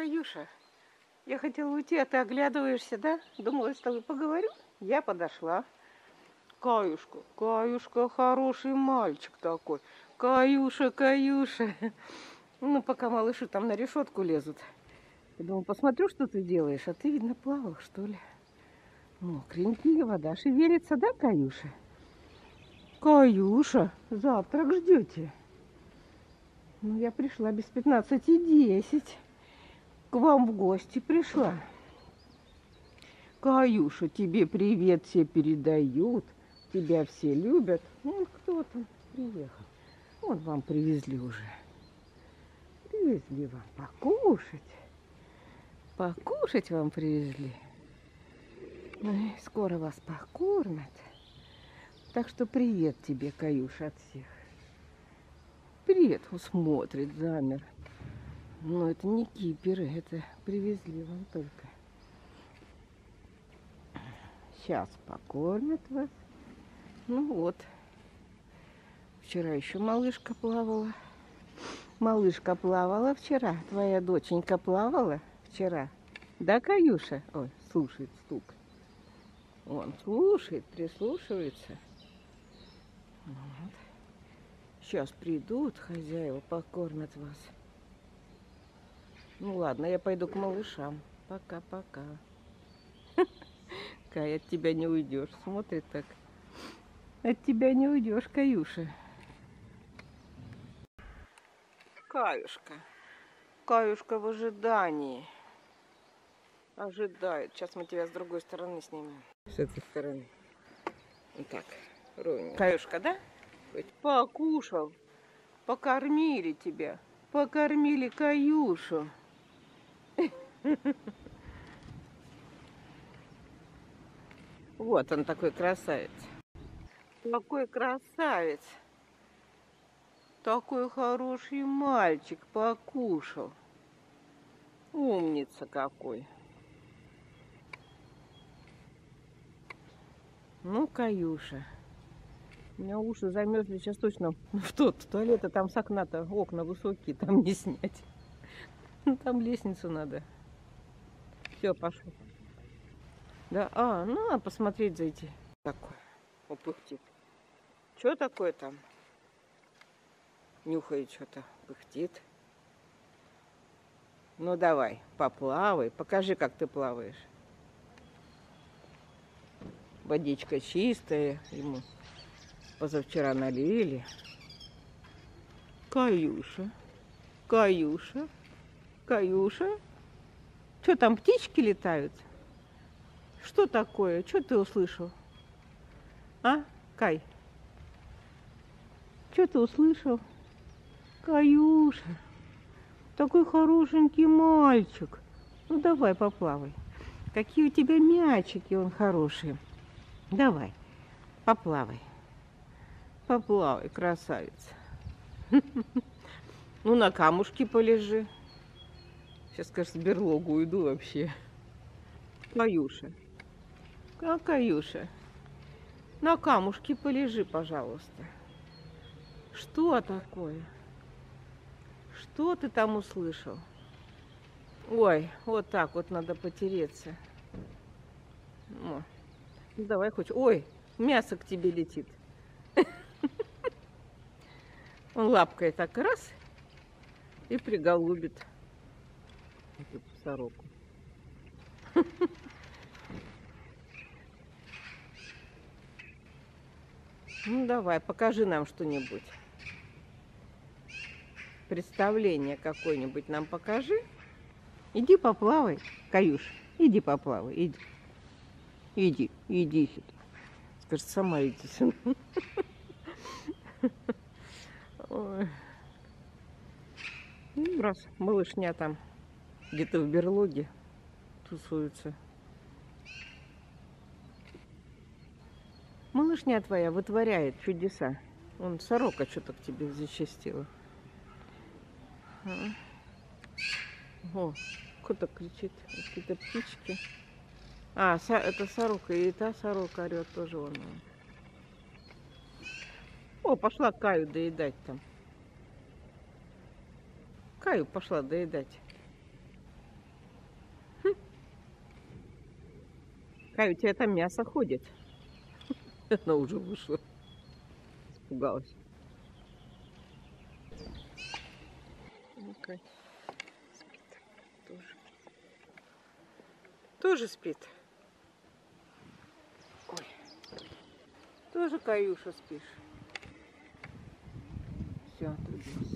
Каюша, я хотела уйти, а ты оглядываешься, да? Думала, с тобой поговорю. Я подошла. Каюшка, Каюшка, хороший мальчик такой. Каюша, Каюша. Ну, пока малыши там на решетку лезут. Я думаю, посмотрю, что ты делаешь. А ты, видно, плавал, что ли? Мокренький, вода шевелится, да, Каюша? Каюша, завтрак ждете? Ну, я пришла без пятнадцати десять. К вам в гости пришла. Каюша, тебе привет все передают. Тебя все любят. Вон кто там приехал. Вот вам привезли уже. Привезли вам покушать. Покушать вам привезли. Ой, скоро вас покормят. Так что привет тебе, Каюша, от всех. Привет, он смотрит, замер. Но это не киперы, это привезли вам только. Сейчас покормят вас. Ну вот. Вчера еще малышка плавала. Малышка плавала вчера. Твоя доченька плавала вчера. Да, Каюша? Ой, слушает стук. Он слушает, прислушивается. Вот. Сейчас придут хозяева, покормят вас. Ну ладно, я пойду к малышам. Пока-пока. Кай, от тебя не уйдешь. Смотрит так. От тебя не уйдешь, Каюша. Каюшка. Каюшка в ожидании. Ожидает. Сейчас мы тебя с другой стороны снимем. С этой стороны. Вот так. Ровненько. Каюшка, да? Покушал. Покормили тебя. Покормили Каюшу. Вот он такой красавец. Такой красавец. Такой хороший мальчик покушал. Умница какой. Ну, Каюша. У меня уши замерзли сейчас точно в тот туалет, а там с окна-то окна высокие, там не снять. Там лестницу надо. Все, пошел. Да, а, ну, надо посмотреть зайти. Такое, упыхтит. Что такое там? Нюхает что-то, пыхтит. Ну, давай, поплавай. Покажи, как ты плаваешь. Водичка чистая ему. Позавчера налили. Каюша, Каюша, Каюша. Что там, птички летают? Что такое? Что ты услышал? А, Кай? Что ты услышал? Каюша, такой хорошенький мальчик. Ну давай поплавай. Какие у тебя мячики, он хороший. Давай, поплавай. Поплавай, красавица. Ну, на камушке полежи. Сейчас, кажется, в берлогу уйду вообще. Каюша. А, Каюша? На камушке полежи, пожалуйста. Что такое? Что ты там услышал? Ой, вот так вот надо потереться. О. Ну, давай хоть. Ой, мясо к тебе летит. Он лапкой так раз и приголубит эту сороку. Ну давай, покажи нам что-нибудь. Представление какое-нибудь нам покажи. Иди поплавай, Каюш, иди поплавай, иди. Иди, иди сюда. Скажи, сама иди сюда. Ой. Ну, раз малышня там где-то в берлоге тусуется. Малышня твоя вытворяет чудеса. Он сорока что-то к тебе зачастила. А. О, кто-то кричит. Какие-то птички. А, это сорока. И та сорока орет тоже он. О, пошла Каю доедать там. Каю пошла доедать. какая у тебя там мясо ходит. Она уже вышла. Испугалась. Okay. Спит. Тоже. Тоже спит. Ой. Тоже Каюша спишь. Все, отрубился.